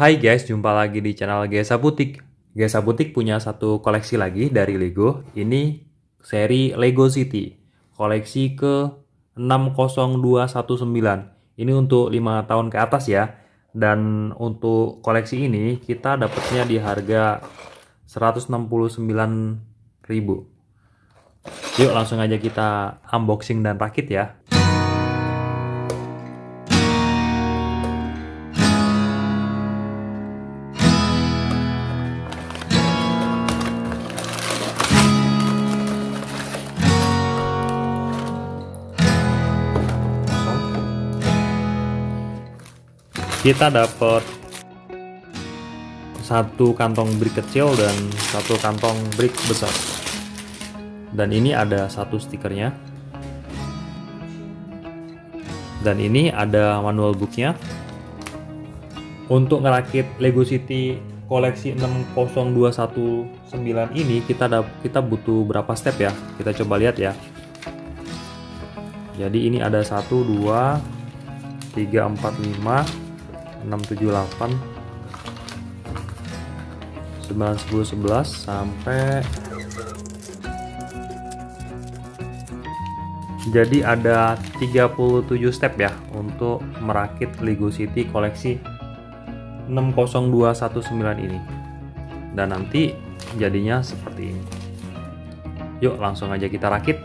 Hai guys, jumpa lagi di channel Gesa Butik. Gesa Butik punya satu koleksi lagi dari Lego. Ini seri Lego City. Koleksi ke 60219. Ini untuk 5 tahun ke atas ya. Dan untuk koleksi ini kita dapatnya di harga 169.000. Yuk langsung aja kita unboxing dan rakit ya. Kita dapat satu kantong brick kecil dan satu kantong brick besar. Dan ini ada satu stikernya. Dan ini ada manual booknya. Untuk ngerakit Lego City koleksi 60219 ini kita kita butuh berapa step ya? Kita coba lihat ya. Jadi ini ada 1 2 3 4 5 678 9 10 11 sampai jadi ada 37 step ya untuk merakit Lego City koleksi 60219 ini. Dan nanti jadinya seperti ini. Yuk langsung aja kita rakit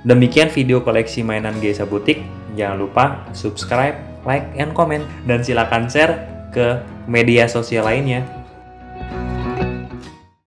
Demikian video koleksi mainan Gesa Butik. Jangan lupa subscribe, like, and comment. Dan silakan share ke media sosial lainnya.